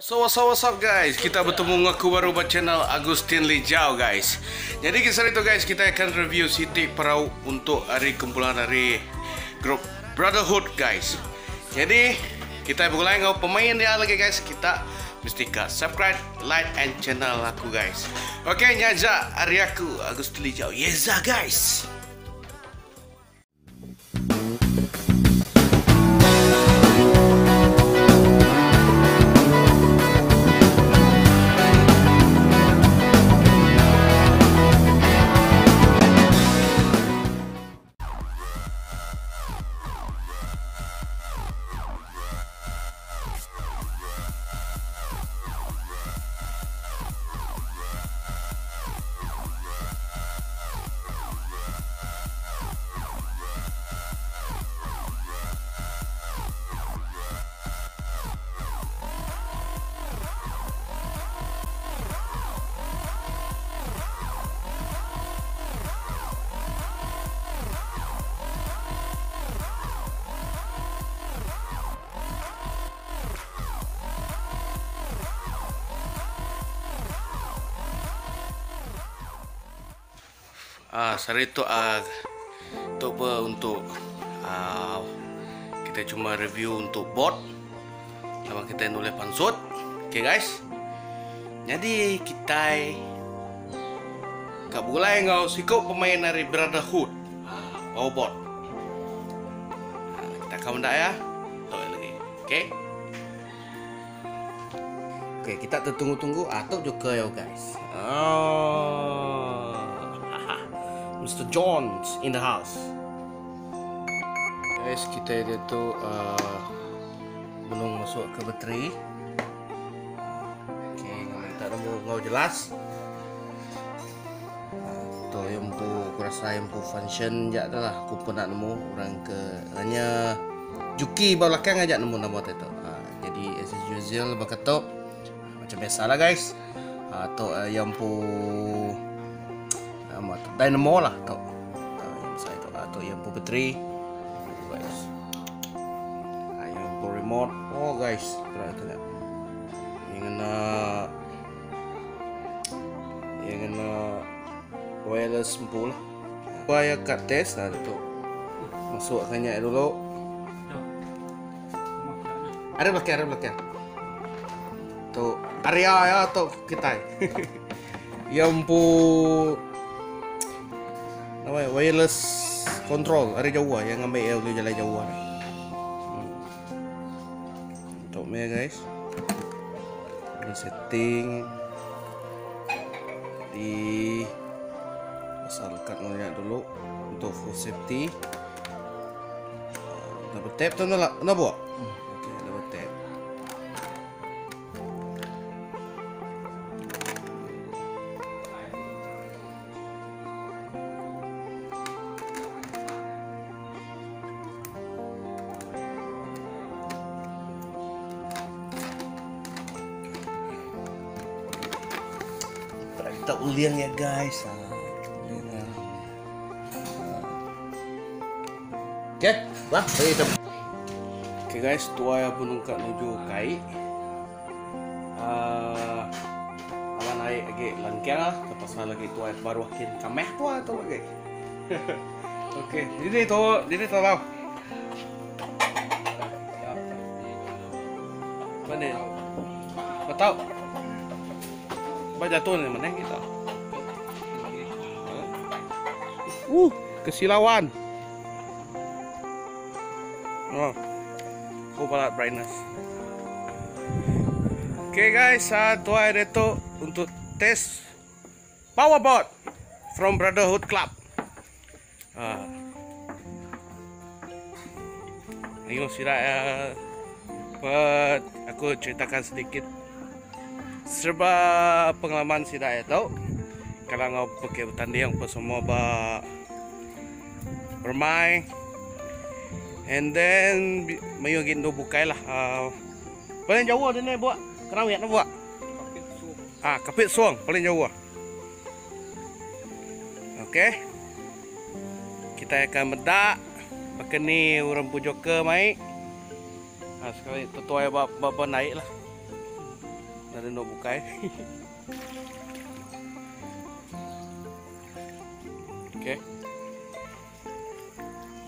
So what's up, what's up guys? Kita bertemu ngaku baru buat channel Agustin Lijau guys. Jadi kisah itu guys Kita akan review Siti Perau Untuk hari kumpulan dari Grup Brotherhood guys. Jadi Kita mulai ngau pemain dia lagi guys. Kita Mesti ke subscribe Like and channel aku guys. Oke okay, nyaja hari aku Agustin Lijau Yeza guys Ah, hari itu ah untuk apa untuk ah kita cuma review untuk bot sama kita nulis pansut. Okay guys. Jadi kita Kak boleh ngau sikap pemain dari Brotherhood. Bot. Ah, kita kamu ndak ya? Tahu lagi. Okay? Oke, kita tertunggu-tunggu atau juga ya guys. Oh. Mr. Jones in the house. Guys, kita itu uh, belum masuk ke bateri. Oke, okay, minta nombor ngau jelas. Tuh yang pu kurasa yang pu function jak dah aku pun nak nemu orang ke hanya Juki belakang aja nemu nama itu. Uh, jadi as usual bakato macam biasa lah guys. Atau uh, yang pu sama atau dynamo lah uh, yang saya itu atau yang pump battery guys. Pump remote. Oh guys. Kena kena yang kena yang kena wireless pump lah. Saya kat test lah tu. Masuk kanyak dulu. Ada belakang ada belakang tu area ya atau kita. Yang pun apa ya, wireless control. Ada jauh yang ambil yang jalan jauh lah hmm. untuk me guys. Ini setting. Di asalkan melihat dulu untuk full safety. Double tap tu nak nak kita uliang ya guys ah, Oke, okay, kita. Oke okay guys, tua ya pun nungkak nuju kai. Uh, apa naik lagi langkah lah, lepas lagi tua baru akhir kameh tua tu lagi. Oke, ini tu, ini tu lah. Mana? Betul. Apa jatuh ni mana kita? Uh, kesilauan. Oh, oh balat brightness. Oke okay guys, satu hari itu untuk tes powerbot from Brotherhood Club. Ah. Ini sira ya. Buat aku ceritakan sedikit serba pengalaman sira ya tau. Kalau ngau pakai bertanding apa semua ba bermain And then mayo gindo bukay lah. Uh, paling jauh din buat. Kenapa ya buat? Ah, kapit suang paling jauh. Oke. Okay. Kita akan bedak pakai ni orang pujok ke mai. Ah, sekali tutuai bapa bapa naik lah. Ada nak buka eh. Oke.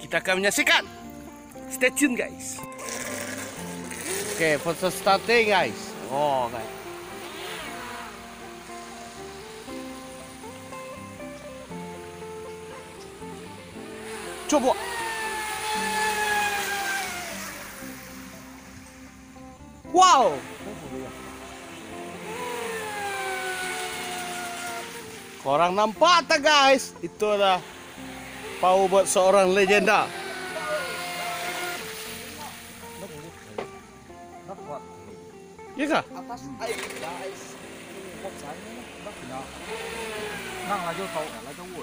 Kita akan menyaksikan. Stay tune guys. Oke, for the starting guys. Oh, guys. Coba. Wow. Korang nampak tak guys? Itu adalah power buat seorang legenda. Ya kah? atas ay guys vô cầu là vô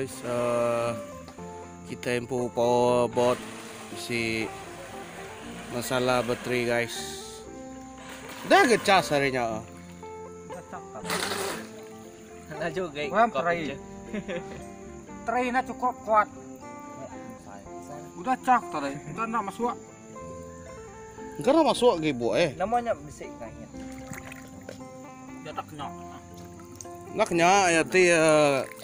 guys, uh, kita info power board si masalah bateri guys. Dah ke cas harinya? oh. Nó chắc thật. Là chưa gậy. Quen cọp tray. chưa? Tray nó cukup kuat. Udah cak tadi. Udah nak masuk. Enggak nak masuk lagi buat eh. Namanya besi kayaknya. Dia tak kenyang. Nak nya ya ti uh.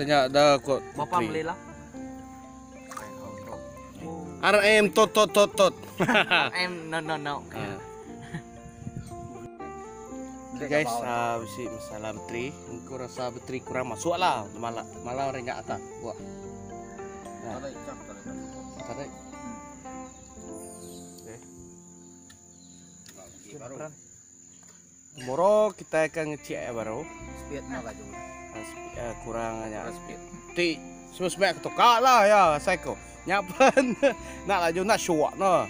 Tanya dah kok. Bapak beli lah. RM tot tot tot tot. em no no no. Ah. Okay, guys, uh, si masalah bateri, aku rasa bateri kurang masuk lah malah malah orang ingat atas buat. Nah, cak tadi. tadi. Baru. Tomorrow kita akan ngecek ya baru. Speednya lah juga. Uh, kurang Speed. ti semua semak ketukar lah ya psycho. Nyapan nak laju nak short no.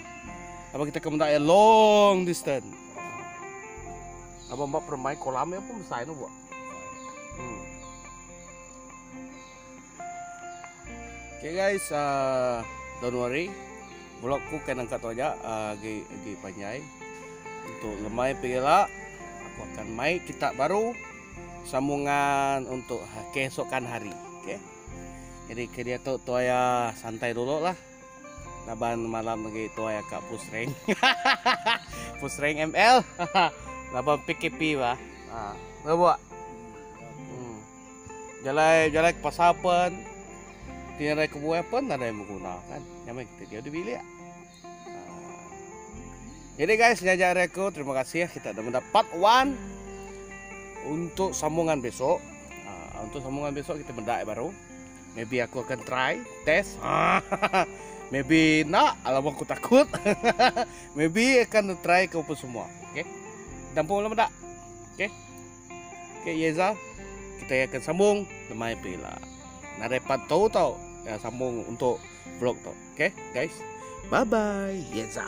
Apa kita kemudian ya long distance. Apa mbak permain kolam ya pun besar no buat. Hmm. Okay guys, uh, don't worry. Vlogku kan angkat aja, uh, gi gi panjai. Untuk lemai pila, aku akan main kita baru sambungan untuk keesokan hari. Okay. Jadi kira tu tu ya santai dulu lah. Laban malam lagi tu ya kak pusreng. pusreng ML. Laban PKP bah. Ah, buat. Hmm. Jalan jalan ke. Tiada kebuah pun ada yang menggunakan. Yang kita dia di bilik. Ah. Jadi guys, jajak Reko, terima kasih ya kita sudah mendapat one untuk sambungan besok. Ah, untuk sambungan besok kita mendak baru. Maybe aku akan try test. Maybe nak, alamak aku takut. Maybe akan try ke apa semua. Okay. Dan pun lama tak? Okay. Okay, Yeza. Kita akan sambung lemai pila. Nak dapat tahu tau. Ya, sambung untuk vlog tau. Okay, guys. Bye bye. Yeza.